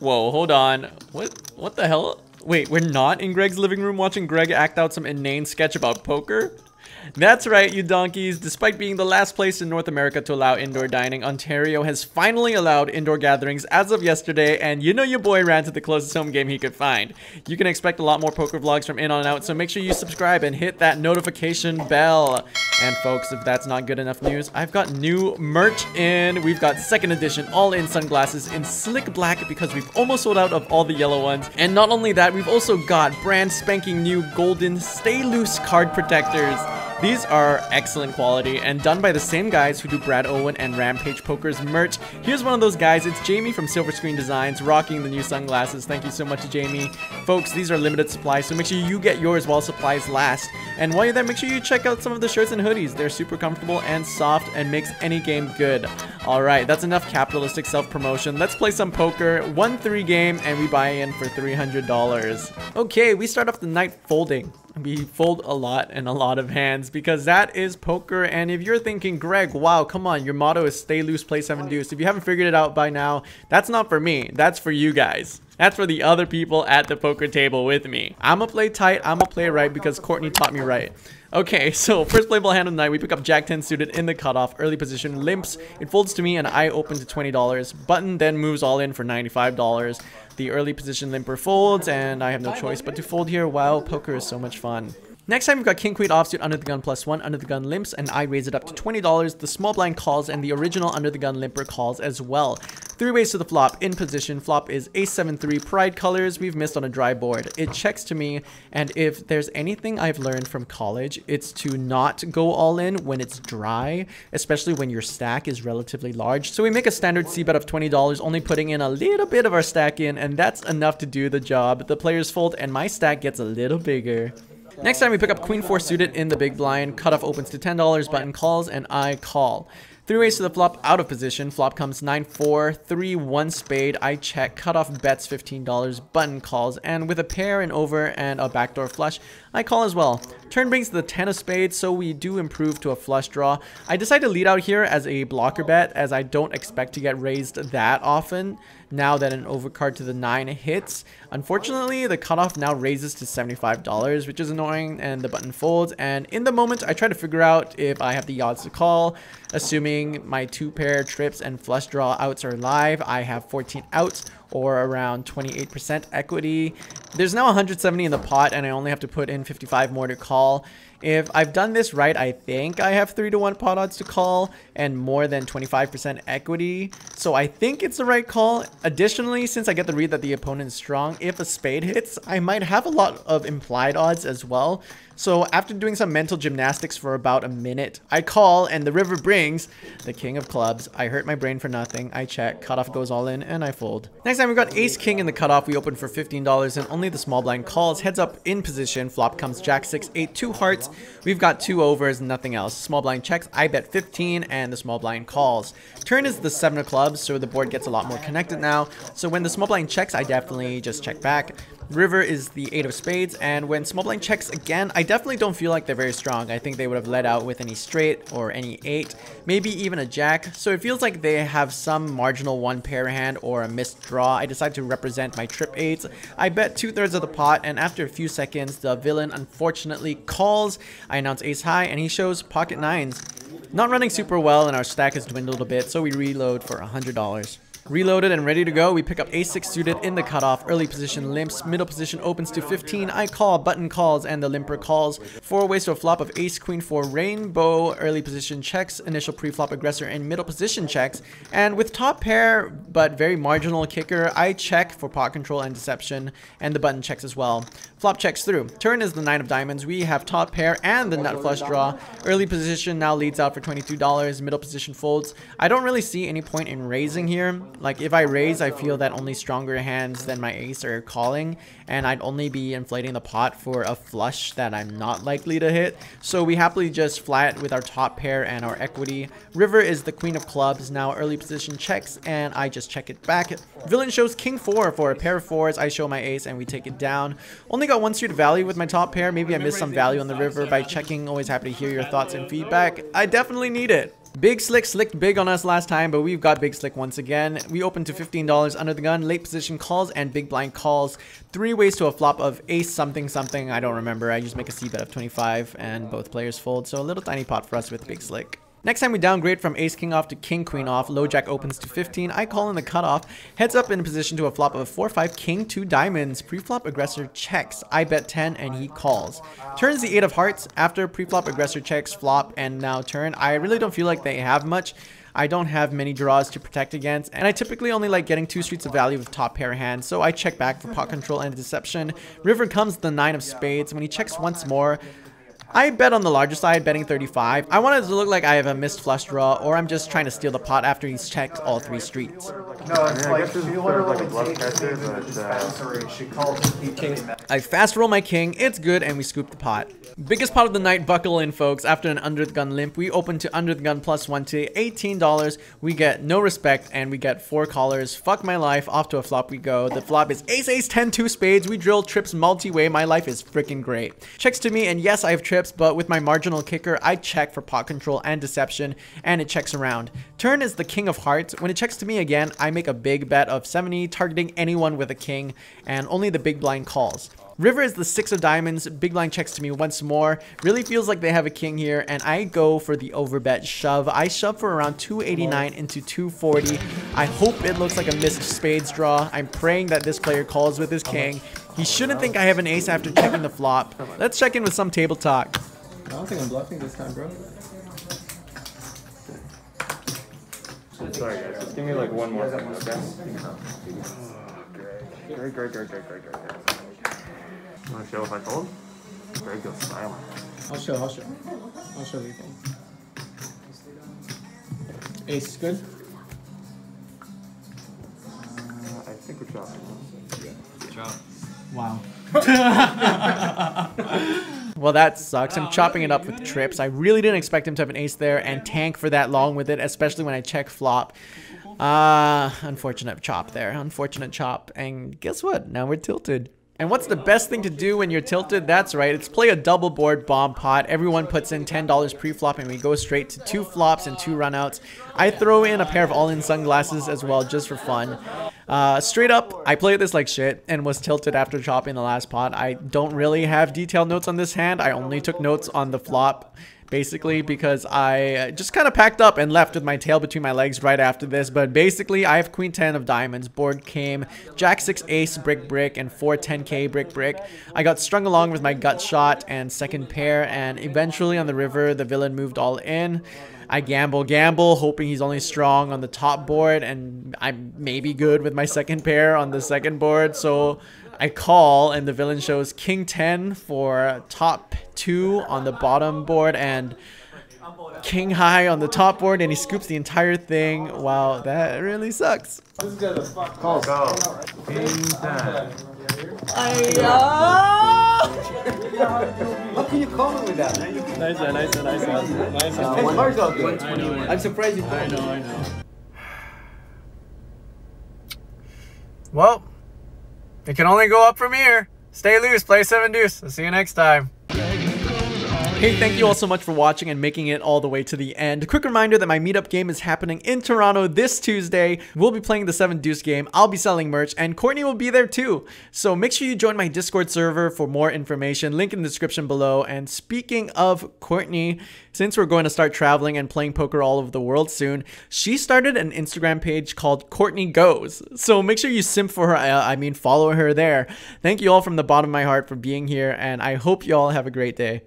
Whoa, hold on. What what the hell? Wait, we're not in Greg's living room watching Greg act out some inane sketch about poker? That's right, you donkeys. Despite being the last place in North America to allow indoor dining, Ontario has finally allowed indoor gatherings as of yesterday, and you know your boy ran to the closest home game he could find. You can expect a lot more poker vlogs from In On Out, so make sure you subscribe and hit that notification bell. And folks, if that's not good enough news, I've got new merch in. We've got second edition all-in sunglasses in slick black because we've almost sold out of all the yellow ones. And not only that, we've also got brand spanking new golden stay loose card protectors. These are excellent quality and done by the same guys who do Brad Owen and Rampage Poker's merch. Here's one of those guys. It's Jamie from Silver Screen Designs rocking the new sunglasses. Thank you so much, Jamie. Folks, these are limited supply, so make sure you get yours while supplies last. And while you're there, make sure you check out some of the shirts and hoodies. They're super comfortable and soft and makes any game good. All right, that's enough capitalistic self-promotion. Let's play some poker. 1-3 game and we buy in for $300. Okay, we start off the night folding we fold a lot and a lot of hands because that is poker. And if you're thinking greg wow come on your motto is stay loose play seven deuce. If you haven't figured it out by now that's not for me. That's for you guys. That's for the other people at the poker table with me. I'm gonna play tight i'm gonna play right because courtney taught me right. Okay, so first playable hand of the night, we pick up Jack 10 suited in the cutoff, early position, limps, it folds to me and I open to $20. Button then moves all in for $95. The early position limper folds and I have no choice but to fold here. Wow, poker is so much fun. Next time we've got King Queen offsuit under the gun plus one under the gun limps and I raise it up to $20. The small blind calls and the original under the gun limper calls as well. Three ways to the flop. In position, flop is a7-3 pride colors. We've missed on a dry board. It checks to me, and if there's anything I've learned from college, it's to not go all in when it's dry, especially when your stack is relatively large. So we make a standard c-bet of $20, only putting in a little bit of our stack in, and that's enough to do the job. The players fold, and my stack gets a little bigger. Next time we pick up Queen 4 suited in the big blind, cutoff opens to $10, button calls, and I call. Three ways to the flop, out of position. Flop comes 9-4, 3-1 spade. I check, cutoff bets $15, button calls, and with a pair and over and a backdoor flush, I call as well. Turn brings the 10 of spades, so we do improve to a flush draw. I decide to lead out here as a blocker bet, as I don't expect to get raised that often now that an overcard to the 9 hits. Unfortunately, the cutoff now raises to $75, which is annoying, and the button folds. And in the moment, I try to figure out if I have the odds to call. Assuming my two pair trips and flush draw outs are live, I have 14 outs or around 28% equity. There's now 170 in the pot and I only have to put in 55 more to call. If I've done this right, I think I have 3 to 1 pot odds to call and more than 25% equity. So I think it's the right call. Additionally, since I get the read that the opponent is strong, if a spade hits, I might have a lot of implied odds as well. So after doing some mental gymnastics for about a minute, I call and the river brings the king of clubs. I hurt my brain for nothing. I check, cutoff goes all in, and I fold. Next time we got ace king in the cutoff. We open for $15 and only the small blind calls. Heads up in position. Flop comes jack six eight two hearts. We've got two overs, nothing else. Small blind checks. I bet 15 and the small blind calls. Turn is the 7 of clubs, so the board gets a lot more connected now. So when the small blind checks, I definitely just check back. River is the 8 of spades, and when small blind checks again, I definitely don't feel like they're very strong. I think they would have led out with any straight or any 8, maybe even a jack. So it feels like they have some marginal one pair hand or a missed draw. I decide to represent my trip 8s. I bet two-thirds of the pot, and after a few seconds, the villain unfortunately calls. I announce ace high, and he shows pocket 9s. Not running super well, and our stack has dwindled a bit, so we reload for $100. Reloaded and ready to go, we pick up a6 suited in the cutoff, early position limps, middle position opens to 15, I call, button calls, and the limper calls. Four ways to a flop of ace, queen, four, rainbow, early position checks, initial pre-flop aggressor, and middle position checks. And with top pair, but very marginal kicker, I check for pot control and deception, and the button checks as well. Flop checks through. Turn is the nine of diamonds. We have top pair and the nut flush draw. Early position now leads out for $22, middle position folds. I don't really see any point in raising here. Like if I raise, I feel that only stronger hands than my ace are calling and I'd only be inflating the pot for a flush that I'm not likely to hit. So we happily just flat with our top pair and our equity. River is the queen of clubs, now early position checks and I just check it back. Villain shows king four for a pair of fours. I show my ace and we take it down. Only got one suited value with my top pair. Maybe I missed some value on the river by checking. Always happy to hear your thoughts and feedback. I definitely need it. Big Slick slicked big on us last time, but we've got Big Slick once again. We open to $15 under the gun, late position calls, and big blind calls. Three ways to a flop of ace something something, I don't remember. I just make a C bet of 25, and both players fold, so a little tiny pot for us with Big Slick. Next time we downgrade from ace king off to king queen off, low jack opens to 15, I call in the cutoff, heads up in position to a flop of a 4-5 king 2 diamonds, preflop aggressor checks, I bet 10 and he calls. Turns the 8 of hearts, after preflop aggressor checks, flop and now turn, I really don't feel like they have much. I don't have many draws to protect against, and I typically only like getting two streets of value with top pair hands, so I check back for pot control and deception. River comes the 9 of spades. When he checks once more, I bet on the larger side, betting 35. I want it to look like I have a missed flush draw, or I'm just trying to steal the pot after he's checked all three streets. No, it's yeah, like, if you like a bluff catcher, but, uh... I fast roll my king, it's good, and we scoop the pot. Biggest pot of the night, buckle in, folks. After an under the gun limp, we open to under the gun plus one to $18. We get no respect, and we get four callers. Fuck my life, off to a flop we go. The flop is ace, ace, 10, two spades. We drill trips multi-way. My life is freaking great. Checks to me, and yes, I have trips trips, but with my marginal kicker, I check for pot control and deception, and it checks around. Turn is the king of hearts. When it checks to me again, I make a big bet of 70, targeting anyone with a king, and only the big blind calls. River is the six of diamonds. Big blind checks to me once more. Really feels like they have a king here, and I go for the overbet shove. I shove for around 289 into 240. I hope it looks like a missed spades draw. I'm praying that this player calls with his king. He shouldn't think I have an ace after checking the flop. Let's check in with some table talk. I don't think I'm bluffing this time, bro. Sorry guys, just give me like one more second, okay? Great, great, great, great, great, great, great. Wanna show if I fold? Greg goes silent. I'll show, I'll show. I'll show you thing. Ace, good? Uh, I think we're chopping. Yeah. Good job. Wow. well, that sucks. I'm chopping it up with trips. I really didn't expect him to have an ace there and tank for that long with it, especially when I check flop. Uh, unfortunate chop there. Unfortunate chop. And guess what? Now we're tilted. And what's the best thing to do when you're tilted? That's right, it's play a double board bomb pot. Everyone puts in $10 pre-flop and we go straight to two flops and two runouts. I throw in a pair of all-in sunglasses as well just for fun. Uh, straight up, I played this like shit and was tilted after chopping the last pot. I don't really have detailed notes on this hand. I only took notes on the flop basically because I uh, just kind of packed up and left with my tail between my legs right after this. But basically, I have queen 10 of diamonds. Board came jack 6 ace brick brick and 4 10k brick brick. I got strung along with my gut shot and second pair and eventually on the river, the villain moved all in. I gamble, gamble, hoping he's only strong on the top board, and I'm maybe good with my second pair on the second board. So I call, and the villain shows King 10 for top 2 on the bottom board, and King High on the top board, and he scoops the entire thing. Wow, that really sucks. Call, call. King 10. How can you call him with that? Nice one, nice one, nice one. Nice one. I'm surprised you I know, I know. Well, it can only go up from here. Stay loose, play 7 deuce. I'll see you next time. Hey, thank you all so much for watching and making it all the way to the end. Quick reminder that my meetup game is happening in Toronto this Tuesday. We'll be playing the 7 Deuce game. I'll be selling merch and Courtney will be there too. So make sure you join my Discord server for more information. Link in the description below. And speaking of Courtney, since we're going to start traveling and playing poker all over the world soon, she started an Instagram page called Courtney Goes. So make sure you simp for her. I mean, follow her there. Thank you all from the bottom of my heart for being here and I hope you all have a great day.